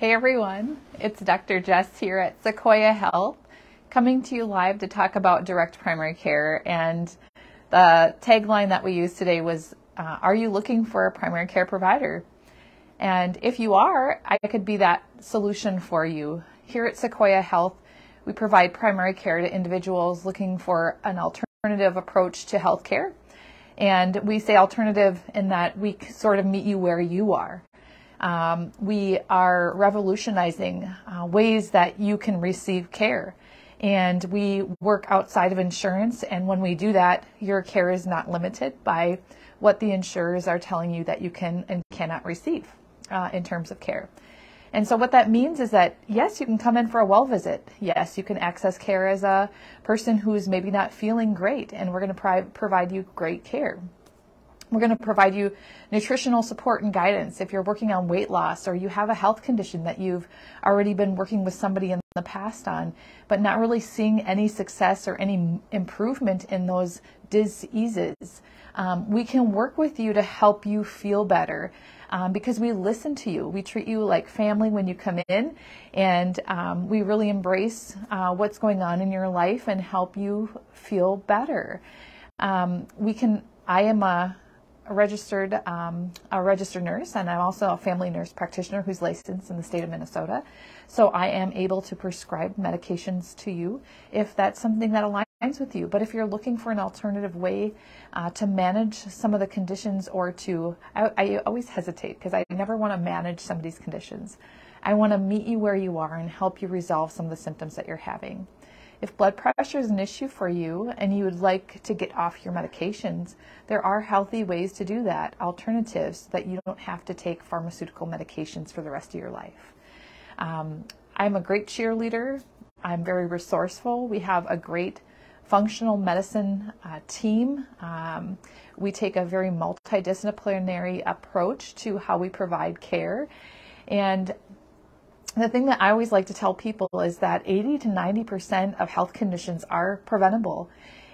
Hey everyone, it's Dr. Jess here at Secoya Health, coming to you live to talk about direct primary care. And the tagline that we used today was uh, Are you looking for a primary care provider? And if you are, I could be that solution for you. Here at Secoya Health, we provide primary care to individuals looking for an alternative approach to healthcare. And we say alternative in that we sort of meet you where you are. Um, we are revolutionizing uh, ways that you can receive care. And we work outside of insurance. And when we do that, your care is not limited by what the insurers are telling you that you can and cannot receive uh, in terms of care. And so what that means is that yes, you can come in for a well visit. Yes, you can access care as a person who's maybe not feeling great, and we're going to provide you great care. We're going to provide you nutritional support and guidance if you're working on weight loss or you have a health condition that you've already been working with somebody in the past on, but not really seeing any success or any improvement in those diseases. Um, we can work with you to help you feel better. Um, because we listen to you. We treat you like family when you come in, and um, we really embrace uh, what's going on in your life and help you feel better. Um, we can. I am a a registered um, a registered nurse, and I'm also a family nurse practitioner who's licensed in the state of Minnesota. So I am able to prescribe medications to you if that's something that aligns with you. But if you're looking for an alternative way uh, to manage some of the conditions, or to I, I always hesitate because I never want to manage somebody's conditions. I want to meet you where you are and help you resolve some of the symptoms that you're having. If blood pressure is an issue for you and you would like to get off your medications, there are healthy ways to do that, alternatives that you don't have to take pharmaceutical medications for the rest of your life. Um, I'm a great cheerleader. I'm very resourceful. We have a great functional medicine uh, team. Um, we take a very multidisciplinary approach to how we provide care. And the thing that I always like to tell people is that 80 to 90% of health conditions are preventable.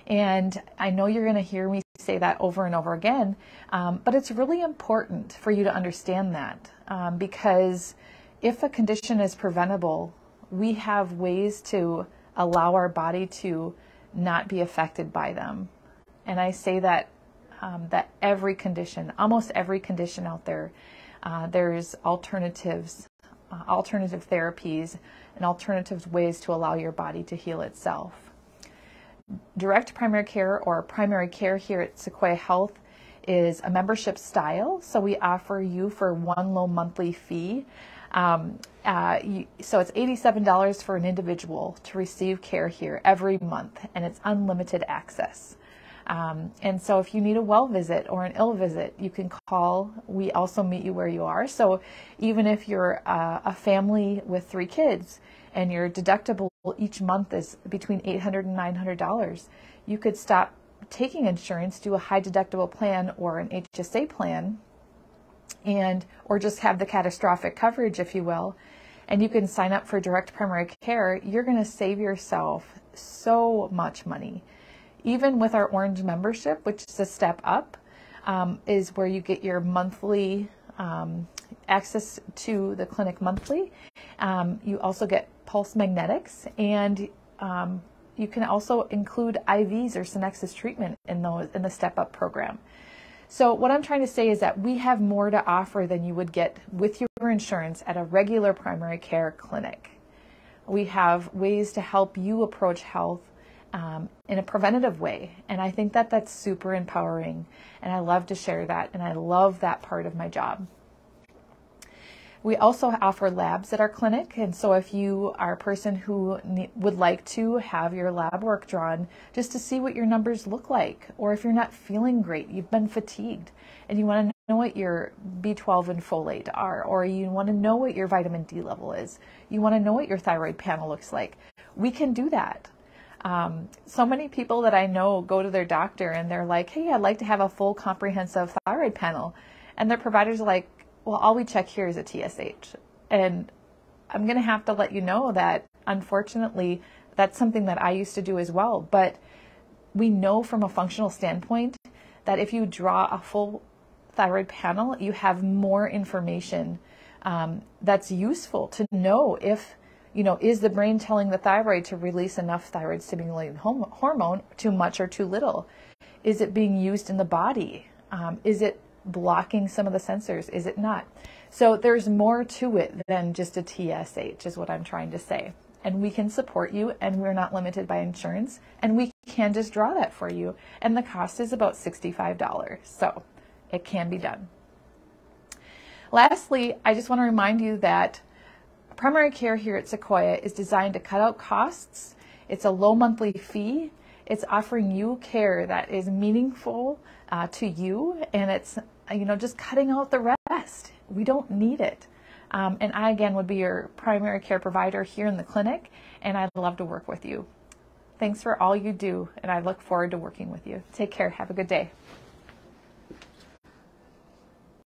And I know you're going to hear me say that over and over again, um, but it's really important for you to understand that um, because if a condition is preventable, we have ways to allow our body to not be affected by them. And I say that um, that every condition, almost every condition out there, uh, there's alternatives uh, alternative therapies and alternative ways to allow your body to heal itself. Direct primary care or primary care here at Secoya Health is a membership style. So we offer you for one low monthly fee. Um, uh, you, so it's $87 for an individual to receive care here every month, and it's unlimited access. Um, and so if you need a well visit or an ill visit, you can call. We also meet you where you are. So even if you're uh, a family with three kids and your deductible each month is between $800 and $900, you could stop taking insurance, do a high deductible plan or an HSA plan, and or just have the catastrophic coverage, if you will, and you can sign up for direct primary care. You're going to save yourself so much money even with our orange membership, which is a step up, um, is where you get your monthly um, access to the clinic monthly. Um, you also get pulse magnetics, and um, you can also include IVs or Synexus treatment in those in the step up program. So what I'm trying to say is that we have more to offer than you would get with your insurance at a regular primary care clinic. We have ways to help you approach health um, in a preventative way. And I think that that's super empowering. And I love to share that. And I love that part of my job. We also offer labs at our clinic. And so if you are a person who would like to have your lab work drawn just to see what your numbers look like, or if you're not feeling great, you've been fatigued, and you want to know what your B12 and folate are, or you want to know what your vitamin D level is, you want to know what your thyroid panel looks like, we can do that. Um, so many people that I know go to their doctor and they're like, hey, I'd like to have a full comprehensive thyroid panel. And their provider's are like, well, all we check here is a TSH. And I'm going to have to let you know that unfortunately, that's something that I used to do as well. But we know from a functional standpoint that if you draw a full thyroid panel, you have more information um, that's useful to know if, you know, is the brain telling the thyroid to release enough thyroid stimulating hormone, too much or too little? Is it being used in the body? Um, is it blocking some of the sensors? Is it not? So there's more to it than just a TSH, is what I'm trying to say. And we can support you, and we're not limited by insurance, and we can just draw that for you. And the cost is about $65. So it can be done. Lastly, I just want to remind you that primary care here at Secoya is designed to cut out costs. It's a low monthly fee. It's offering you care that is meaningful uh, to you, and it's you know just cutting out the rest. We don't need it. Um, and I again would be your primary care provider here in the clinic, and I'd love to work with you. Thanks for all you do, and I look forward to working with you. Take care. Have a good day.